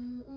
Mm, mm.